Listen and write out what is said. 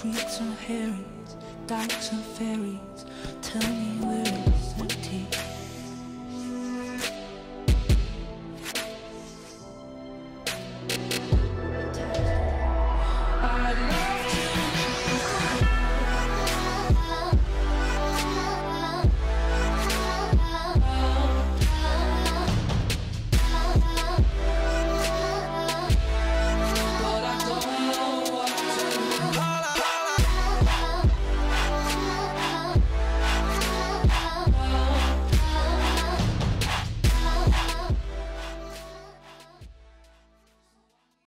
freaks and herrings, dykes and fairies.